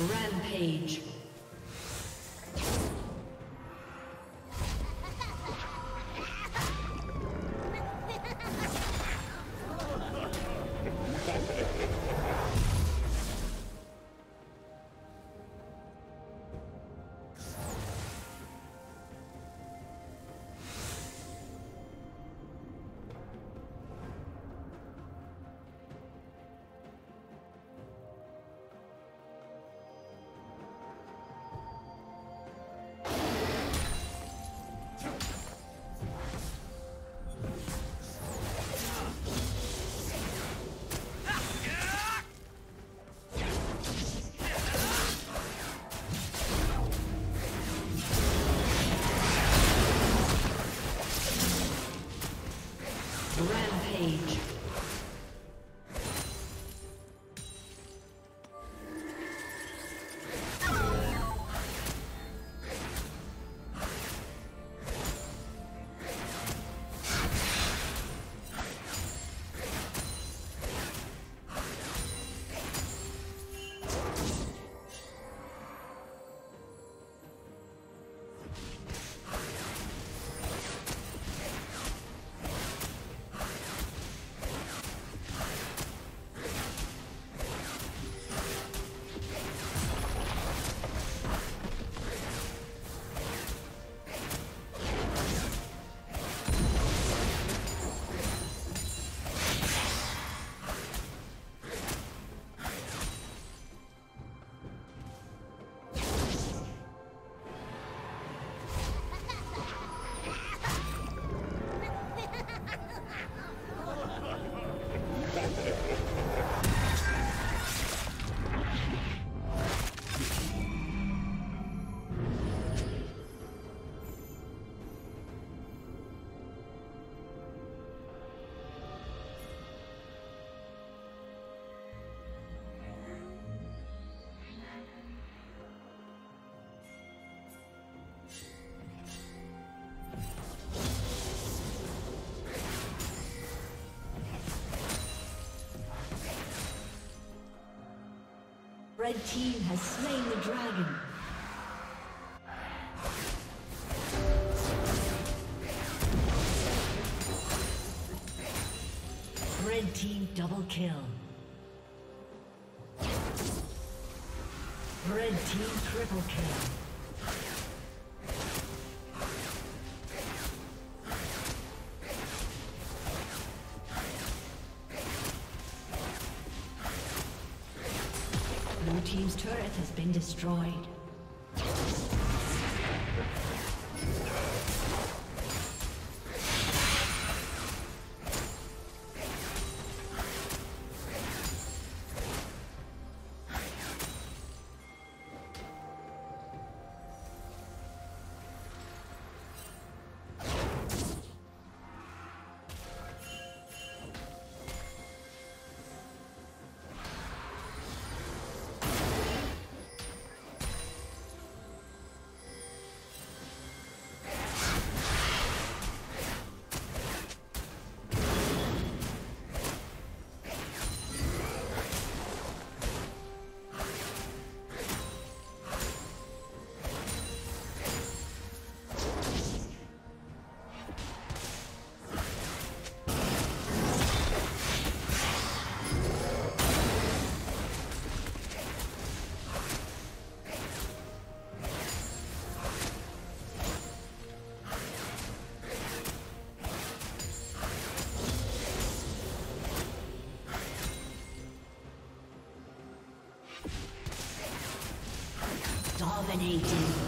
Rampage. Red team has slain the dragon. Red team double kill. Red team triple kill. Destroyed. Dominating.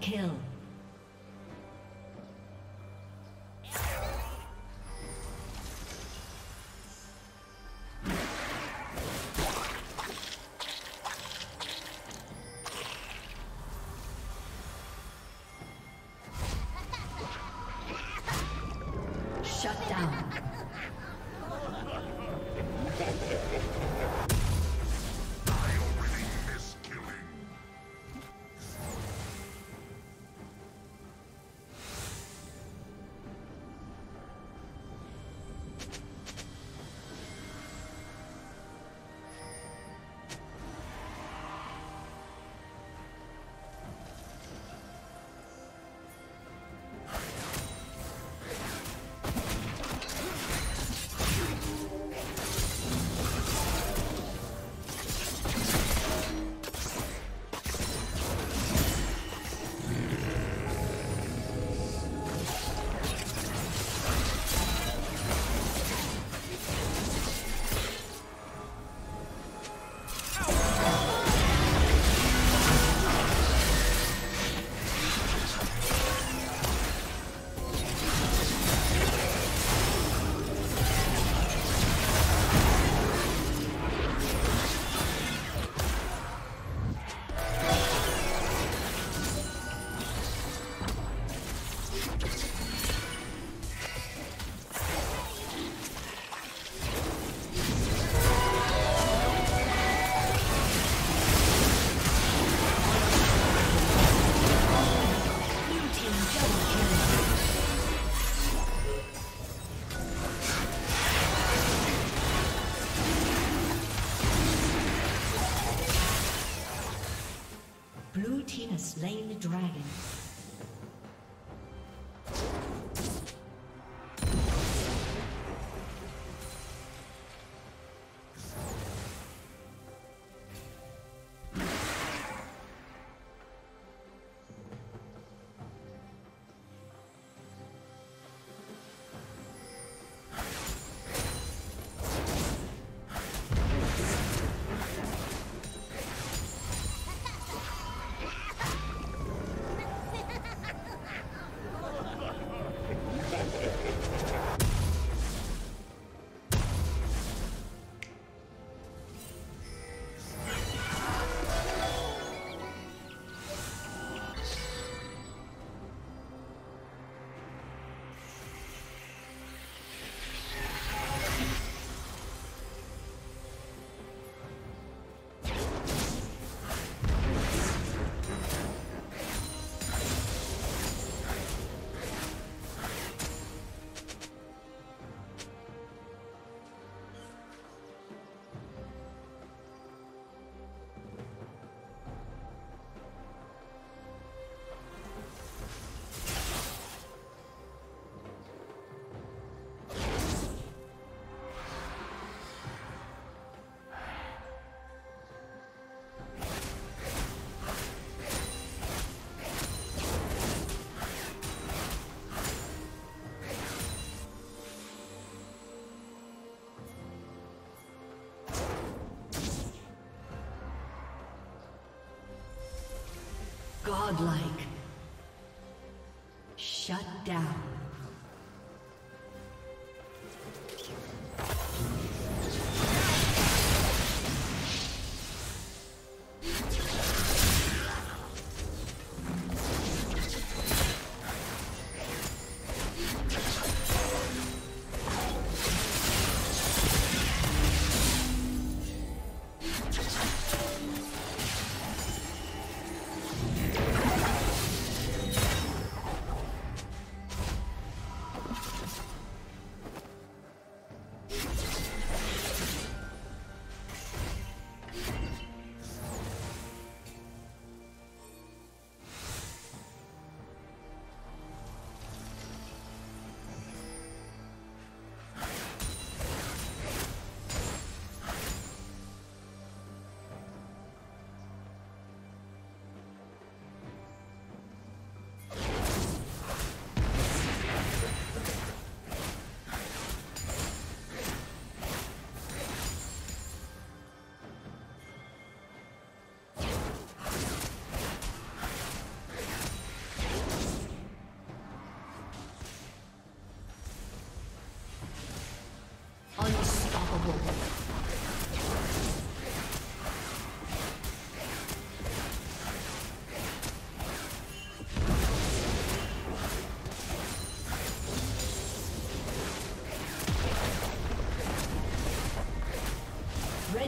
Kill. Godlike. Shut down.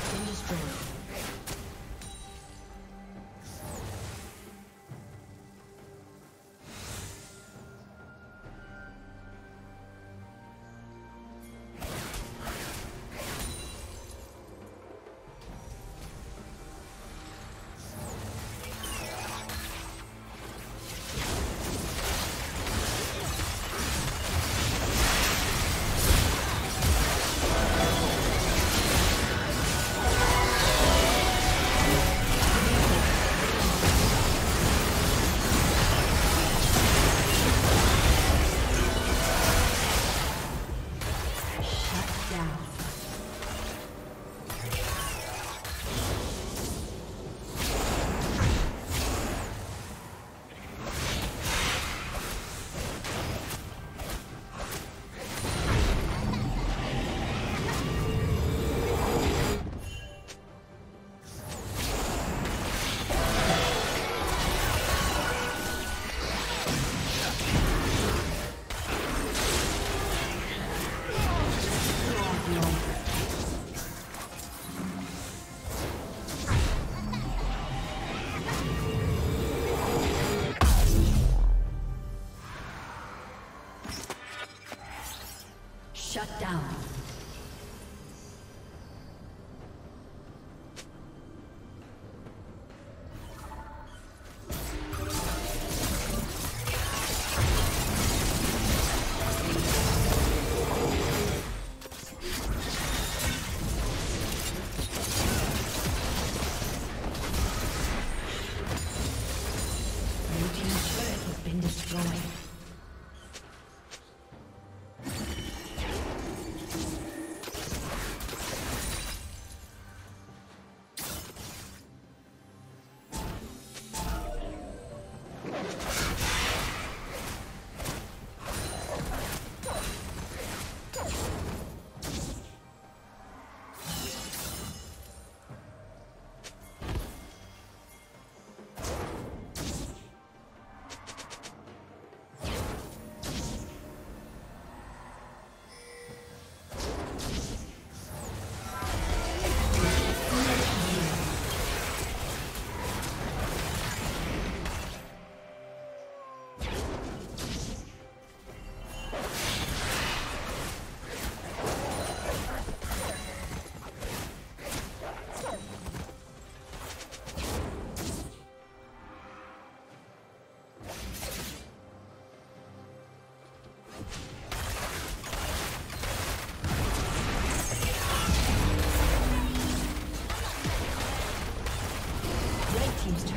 Shut down.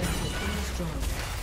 Red